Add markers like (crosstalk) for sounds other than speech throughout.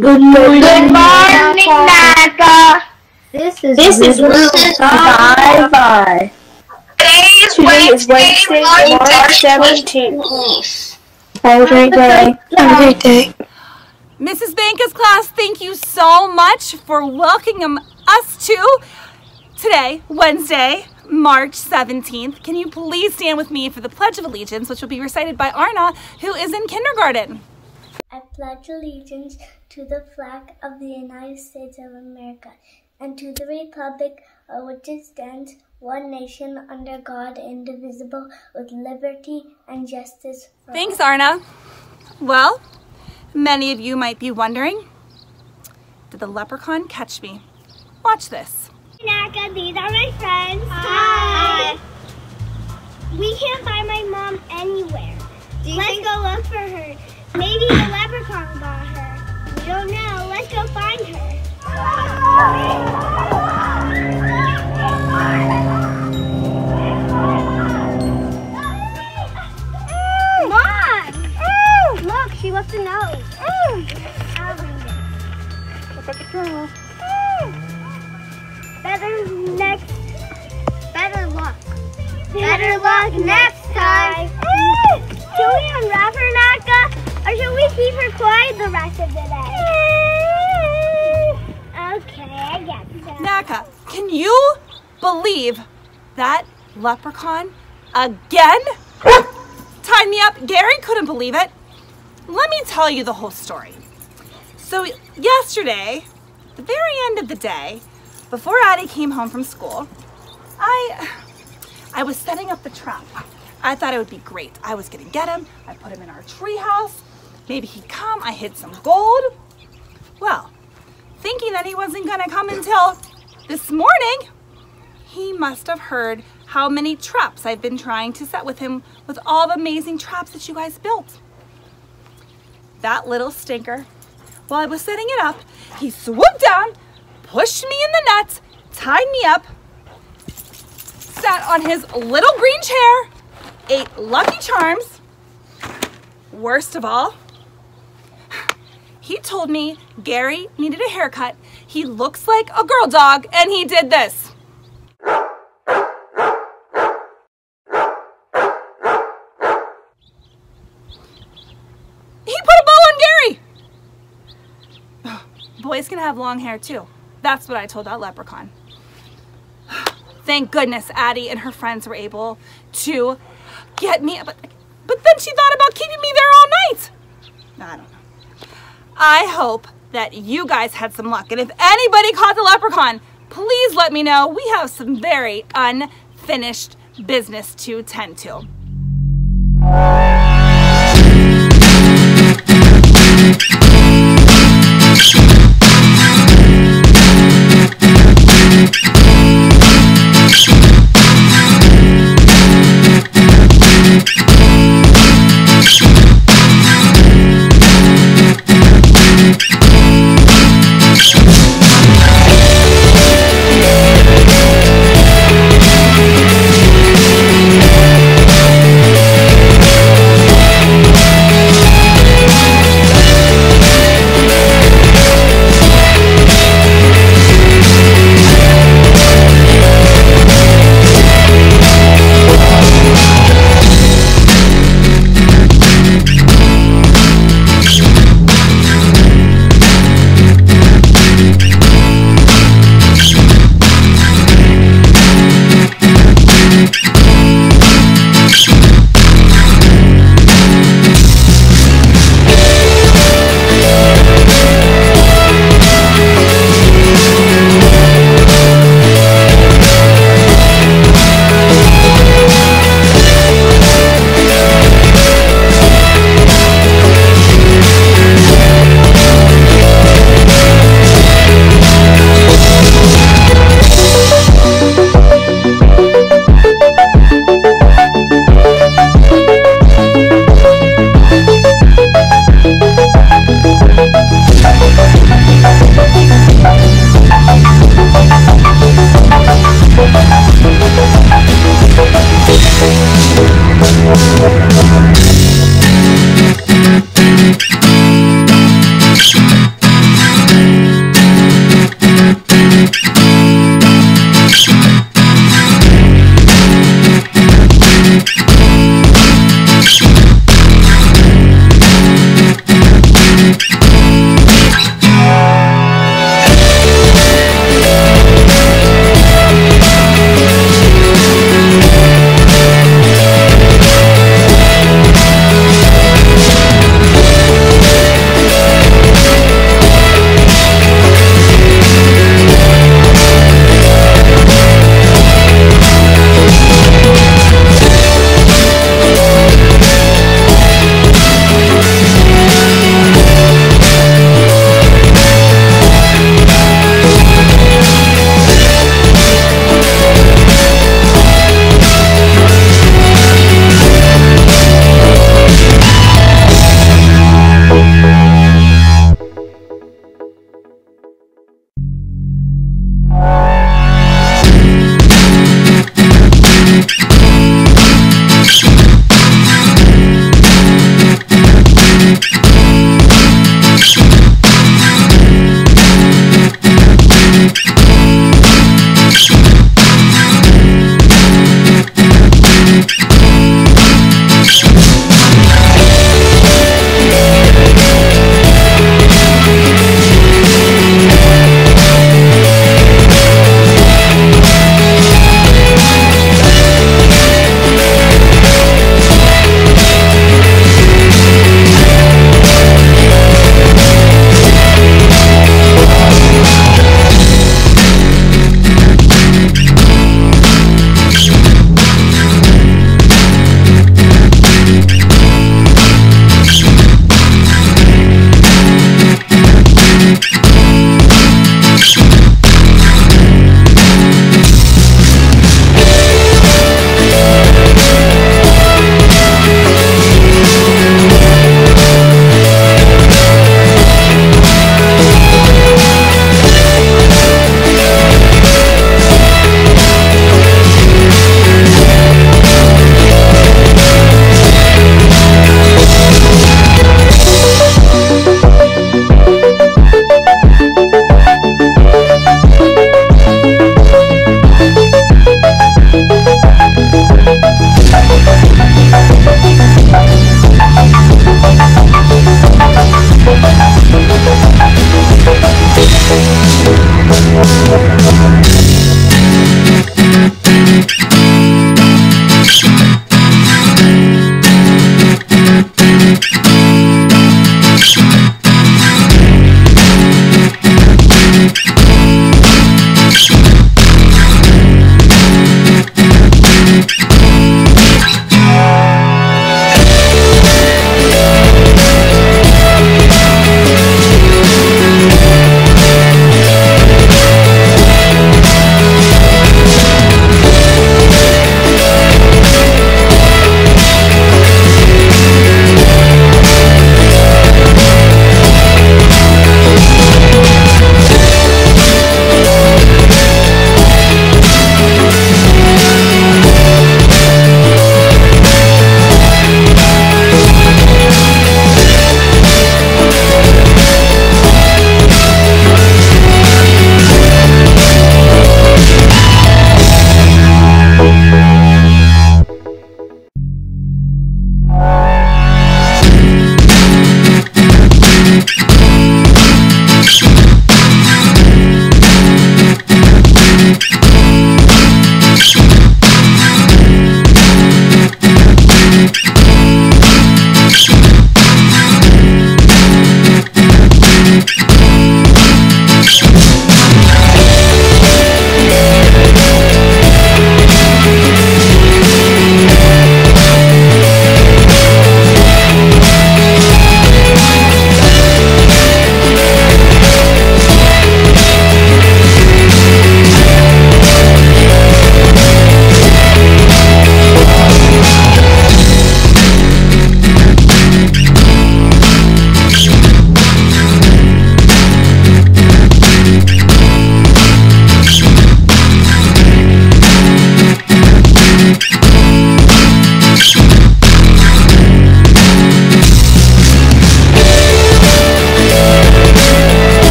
Good morning, Good morning, NACA. This is This is Riddle Riddle Bye Bye. Today is Today Wednesday, Wednesday, March March 17th. Have a great day. Have a great day. Mrs. Banka's class, thank you so much for welcoming us to today, Wednesday, March 17th. Can you please stand with me for the Pledge of Allegiance, which will be recited by Arna, who is in kindergarten? I pledge allegiance to the flag of the United States of America and to the republic for which it stands, one nation under God, indivisible, with liberty and justice for Thanks, Arna. Well, many of you might be wondering, did the leprechaun catch me? Watch this. NACA, these are my friends. Hi. We can't find my mom anywhere. Let's go look for her. Maybe the leprechaun got her. We don't know. Let's go find her. Mom! Look, she left a note. I'll read it. Look at the journal. Better next. Better luck. Better luck next time. Should we unwrap her, NACA? Or should we keep her quiet the rest of the day? Okay, I guess so. NACA, can you believe that leprechaun again? Tied me up. Gary couldn't believe it. Let me tell you the whole story. So, yesterday, the very end of the day, before Addie came home from school, I I was setting up the trap. I thought it would be great. I was gonna get him. I put him in our treehouse. Maybe he'd come. I hid some gold. Well, thinking that he wasn't gonna come until this morning, he must have heard how many traps I've been trying to set with him with all the amazing traps that you guys built. That little stinker, while I was setting it up, he swooped down, pushed me in the nuts, tied me up, sat on his little green chair, ate Lucky Charms. Worst of all, he told me Gary needed a haircut. He looks like a girl dog, and he did this. He put a bow on Gary. (sighs) Boys can have long hair too. That's what I told that leprechaun. (sighs) Thank goodness Addie and her friends were able to get me, but, but then she thought about keeping me there all night. I don't know. I hope that you guys had some luck. And if anybody caught the leprechaun, please let me know. We have some very unfinished business to tend to.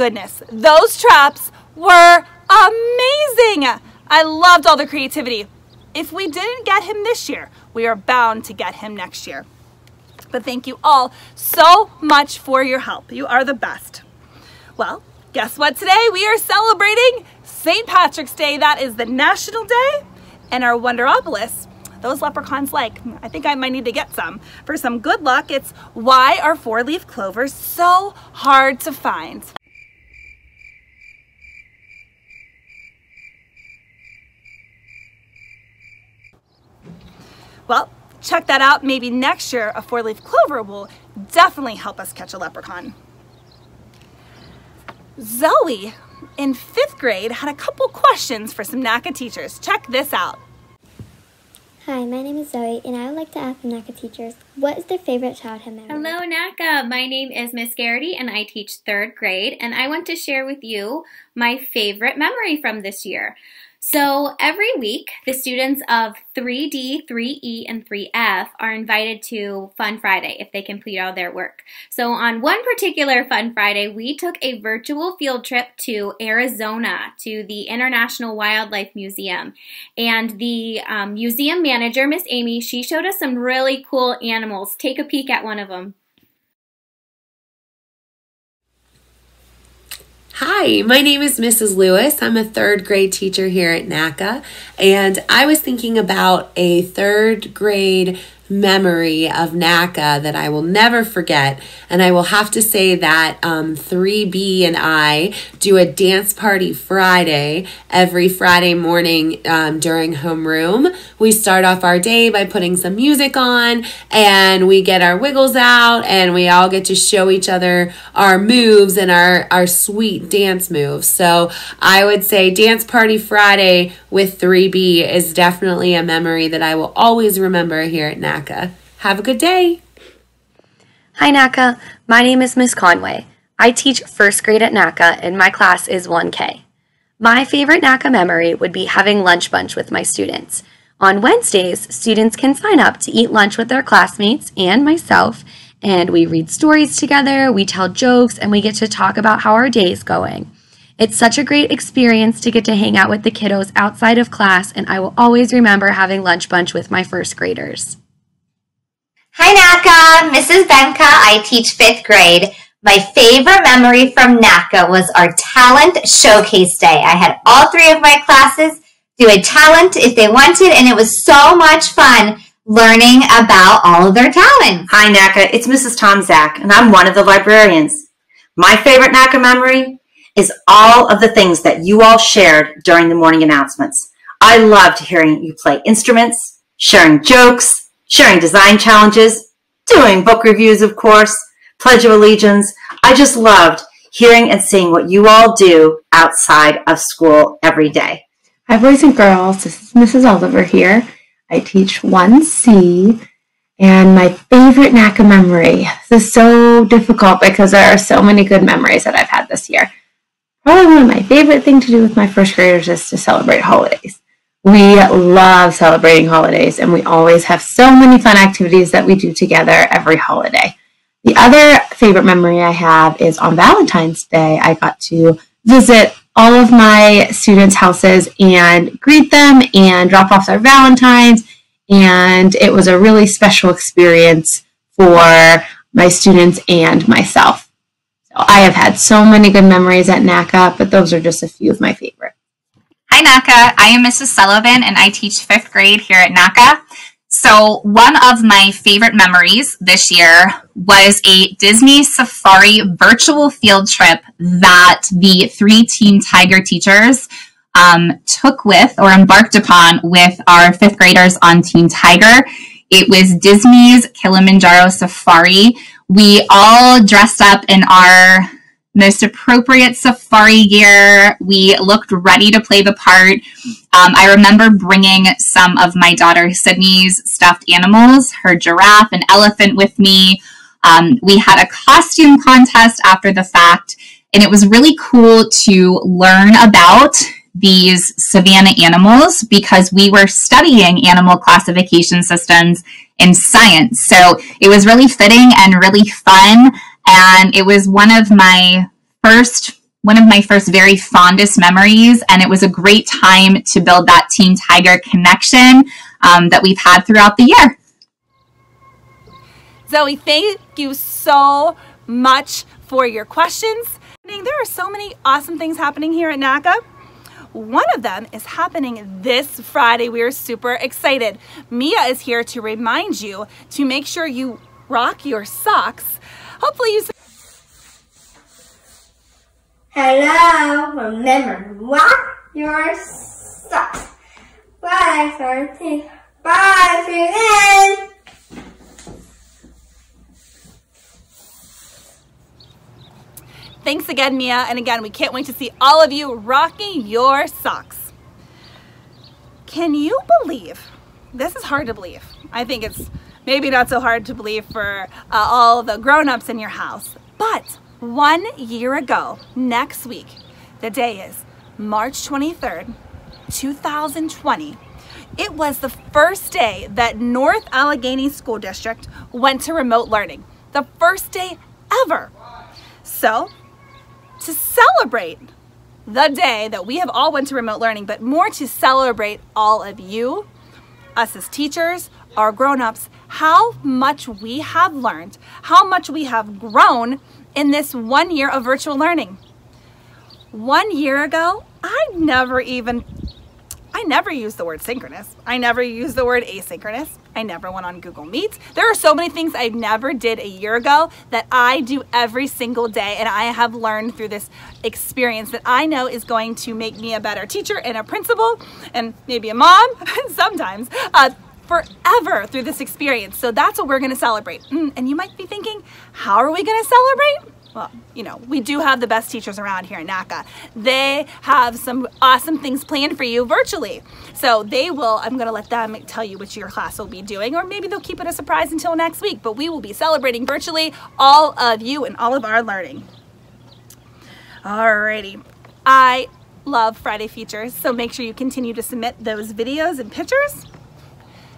Goodness, those traps were amazing. I loved all the creativity. If we didn't get him this year, we are bound to get him next year. But thank you all so much for your help. You are the best. Well, guess what today? We are celebrating St. Patrick's Day. That is the national day. And our Wonderopolis, those leprechauns like, I think I might need to get some. For some good luck, it's why are four-leaf clovers so hard to find? Well, check that out. Maybe next year a four-leaf clover will definitely help us catch a leprechaun. Zoe in fifth grade had a couple questions for some NACA teachers. Check this out. Hi, my name is Zoe, and I would like to ask the NACA teachers, what is their favorite childhood memory? Hello, NACA. My name is Miss Garrity, and I teach third grade, and I want to share with you my favorite memory from this year. So every week, the students of 3D, 3E, and 3F are invited to Fun Friday if they complete all their work. So on one particular Fun Friday, we took a virtual field trip to Arizona to the International Wildlife Museum. And the um, museum manager, Miss Amy, she showed us some really cool animals. Take a peek at one of them. Hi, my name is Mrs. Lewis. I'm a third grade teacher here at NACA, and I was thinking about a third grade memory of NACA that I will never forget. And I will have to say that um, 3B and I do a dance party Friday every Friday morning um, during homeroom. We start off our day by putting some music on and we get our wiggles out and we all get to show each other our moves and our, our sweet dance moves. So I would say Dance Party Friday with 3B is definitely a memory that I will always remember here at NACA. NACA. Have a good day. Hi, NACA. My name is Miss Conway. I teach first grade at NACA, and my class is 1K. My favorite NACA memory would be having lunch bunch with my students. On Wednesdays, students can sign up to eat lunch with their classmates and myself, and we read stories together, we tell jokes, and we get to talk about how our day is going. It's such a great experience to get to hang out with the kiddos outside of class, and I will always remember having lunch bunch with my first graders. Hi NACA, Mrs. Benka. I teach fifth grade. My favorite memory from NACA was our talent showcase day. I had all three of my classes do a talent if they wanted, and it was so much fun learning about all of their talents. Hi NACA, it's Mrs. Tomczak, and I'm one of the librarians. My favorite NACA memory is all of the things that you all shared during the morning announcements. I loved hearing you play instruments, sharing jokes, sharing design challenges, doing book reviews, of course, Pledge of Allegiance. I just loved hearing and seeing what you all do outside of school every day. Hi, boys and girls. This is Mrs. Oliver here. I teach 1C, and my favorite NACA memory. This is so difficult because there are so many good memories that I've had this year. Probably one of my favorite things to do with my first graders is to celebrate holidays. We love celebrating holidays and we always have so many fun activities that we do together every holiday. The other favorite memory I have is on Valentine's Day, I got to visit all of my students' houses and greet them and drop off their Valentines. And it was a really special experience for my students and myself. So I have had so many good memories at NACA, but those are just a few of my favorites. Hi NACA, I am Mrs. Sullivan and I teach fifth grade here at NACA. So one of my favorite memories this year was a Disney Safari virtual field trip that the three Team Tiger teachers um, took with or embarked upon with our fifth graders on Team Tiger. It was Disney's Kilimanjaro Safari. We all dressed up in our most appropriate safari gear. We looked ready to play the part. Um, I remember bringing some of my daughter Sydney's stuffed animals, her giraffe and elephant with me. Um, we had a costume contest after the fact, and it was really cool to learn about these savanna animals because we were studying animal classification systems in science. So it was really fitting and really fun. And it was one of my first one of my first very fondest memories, and it was a great time to build that Team Tiger connection um, that we've had throughout the year. Zoe, thank you so much for your questions. There are so many awesome things happening here at NACA. One of them is happening this Friday. We are super excited. Mia is here to remind you to make sure you rock your socks. Hopefully you Hello, remember, rock your socks. Bye, Thursday. Bye, you Thanks again, Mia. And again, we can't wait to see all of you rocking your socks. Can you believe? This is hard to believe. I think it's maybe not so hard to believe for uh, all the grown-ups in your house. But one year ago, next week, the day is March 23rd, 2020. It was the first day that North Allegheny School District went to remote learning. The first day ever. So to celebrate the day that we have all went to remote learning, but more to celebrate all of you, us as teachers, our grown-ups, how much we have learned, how much we have grown in this one year of virtual learning. One year ago, I never even I never used the word synchronous. I never used the word asynchronous. I never went on Google Meets. There are so many things I never did a year ago that I do every single day and I have learned through this experience that I know is going to make me a better teacher and a principal and maybe a mom (laughs) sometimes. Uh, forever through this experience. So that's what we're gonna celebrate. Mm, and you might be thinking, how are we gonna celebrate? well, you know, we do have the best teachers around here at NACA. They have some awesome things planned for you virtually. So they will, I'm gonna let them tell you what your class will be doing, or maybe they'll keep it a surprise until next week, but we will be celebrating virtually all of you and all of our learning. Alrighty, I love Friday features, so make sure you continue to submit those videos and pictures.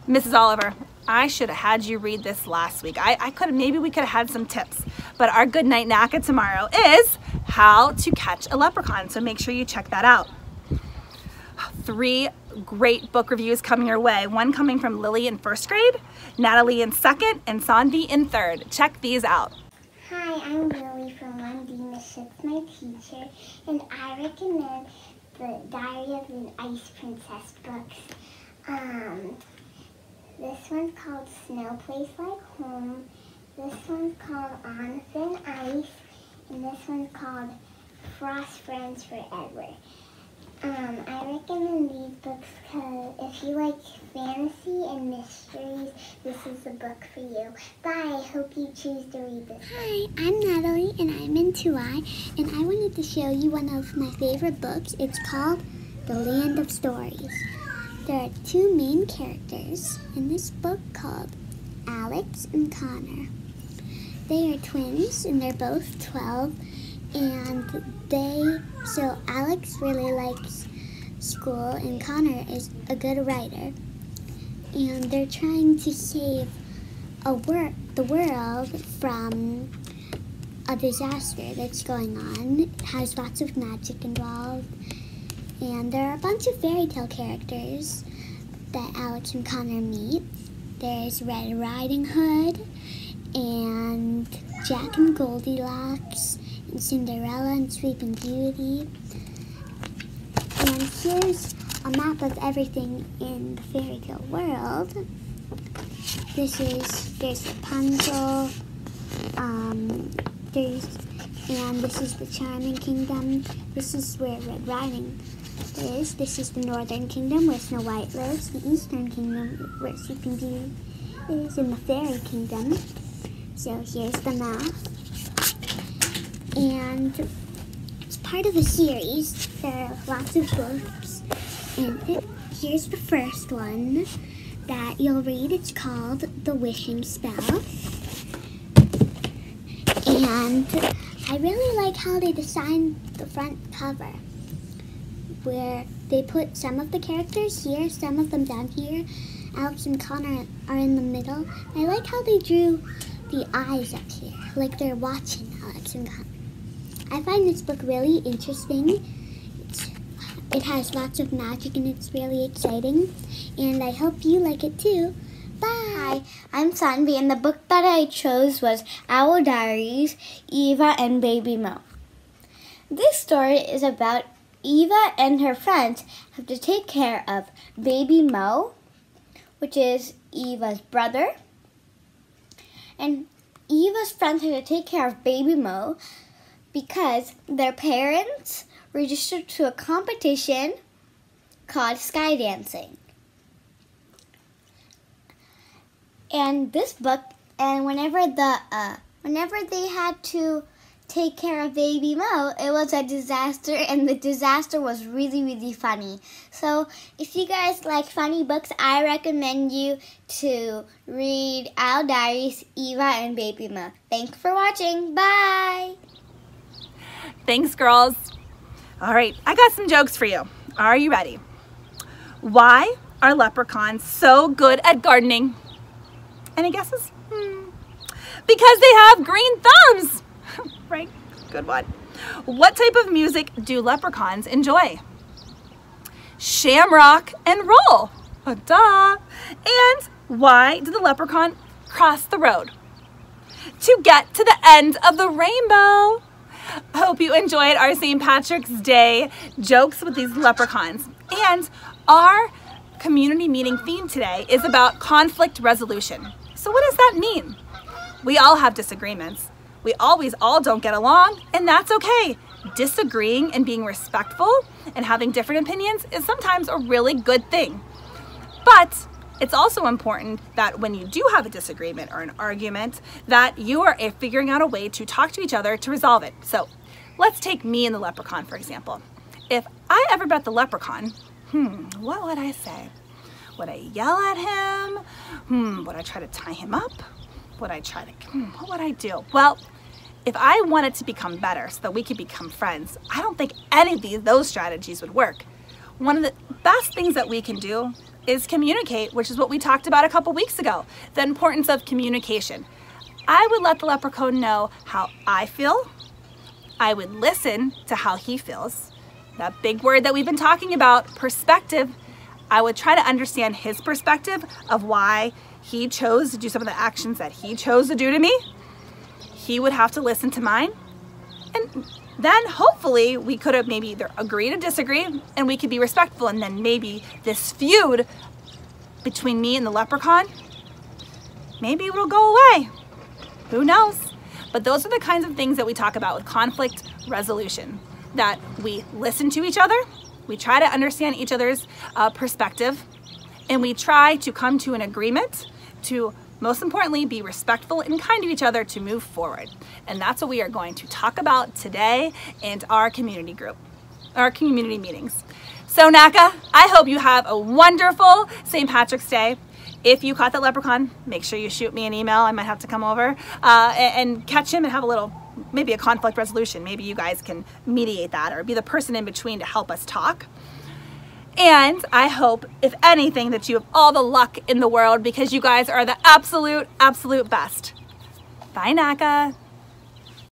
Mrs. Oliver, I should have had you read this last week. I, I could maybe we could have had some tips. But our good night NACA tomorrow is how to catch a leprechaun. So make sure you check that out. Three great book reviews coming your way. One coming from Lily in first grade, Natalie in second, and Sandy in third. Check these out. Hi, I'm Lily from 1D Miss my teacher, and I recommend the Diary of an Ice Princess books. Um, this one's called Snow Place Like Home. This one's called On Thin Ice. And this one's called Frost Friends Forever. Um, I recommend these books because if you like fantasy and mysteries, this is the book for you. Bye. I hope you choose to read this. Hi, I'm Natalie and I'm in 2I and I wanted to show you one of my favorite books. It's called The Land of Stories. There are two main characters in this book called Alex and Connor. They are twins and they're both 12 and they, so Alex really likes school and Connor is a good writer. And they're trying to save a wor the world from a disaster that's going on. It has lots of magic involved and there are a bunch of fairy tale characters that Alex and Connor meet. There's Red Riding Hood, and Jack and Goldilocks, and Cinderella and Sleeping Beauty. And here's a map of everything in the fairy tale world. This is, there's Rapunzel, um, there's, and this is the Charming Kingdom. This is where Red Riding is. This is the Northern Kingdom where Snow White lives. The Eastern Kingdom where Sleeping Beauty is. in the Fairy Kingdom. So here's the map. And it's part of a series. There are lots of books. And here's the first one that you'll read. It's called The Wishing Spell. And I really like how they designed the front cover where they put some of the characters here, some of them down here. Alex and Connor are in the middle. I like how they drew the eyes up here, like they're watching Alex and Connor. I find this book really interesting. It's, it has lots of magic and it's really exciting. And I hope you like it too. Bye. Hi, I'm Sanvi and the book that I chose was Owl Diaries, Eva and Baby Mo. This story is about Eva and her friends have to take care of Baby Mo, which is Eva's brother. And Eva's friends have to take care of Baby Mo because their parents registered to a competition called Sky Dancing. And this book, and whenever the uh, whenever they had to take care of baby Mo, it was a disaster, and the disaster was really, really funny. So, if you guys like funny books, I recommend you to read Owl Diaries, Eva, and Baby Mo. Thanks for watching. Bye. Thanks, girls. All right, I got some jokes for you. Are you ready? Why are leprechauns so good at gardening? Any guesses? Hmm. Because they have green thumbs. Right, good one. What type of music do leprechauns enjoy? Shamrock and roll. Duh. And why did the leprechaun cross the road? To get to the end of the rainbow. Hope you enjoyed our St. Patrick's Day jokes with these leprechauns. And our community meeting theme today is about conflict resolution. So what does that mean? We all have disagreements. We always all don't get along, and that's okay. Disagreeing and being respectful and having different opinions is sometimes a really good thing. But it's also important that when you do have a disagreement or an argument, that you are figuring out a way to talk to each other to resolve it. So let's take me and the leprechaun, for example. If I ever met the leprechaun, hmm, what would I say? Would I yell at him? Hmm, would I try to tie him up? Would I try to, what would I do? Well, if I wanted to become better so that we could become friends, I don't think any of these, those strategies would work. One of the best things that we can do is communicate, which is what we talked about a couple weeks ago, the importance of communication. I would let the leprechaun know how I feel. I would listen to how he feels. That big word that we've been talking about, perspective, I would try to understand his perspective of why he chose to do some of the actions that he chose to do to me. He would have to listen to mine. And then hopefully we could have maybe either agree to disagree and we could be respectful and then maybe this feud between me and the leprechaun, maybe it'll go away. Who knows? But those are the kinds of things that we talk about with conflict resolution, that we listen to each other, we try to understand each other's uh, perspective and we try to come to an agreement to most importantly, be respectful and kind to each other to move forward. And that's what we are going to talk about today in our community group, our community meetings. So NACA, I hope you have a wonderful St. Patrick's Day. If you caught that leprechaun, make sure you shoot me an email. I might have to come over uh, and, and catch him and have a little maybe a conflict resolution. Maybe you guys can mediate that or be the person in between to help us talk. And I hope, if anything, that you have all the luck in the world because you guys are the absolute, absolute best. Bye, NACA.